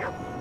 Yep.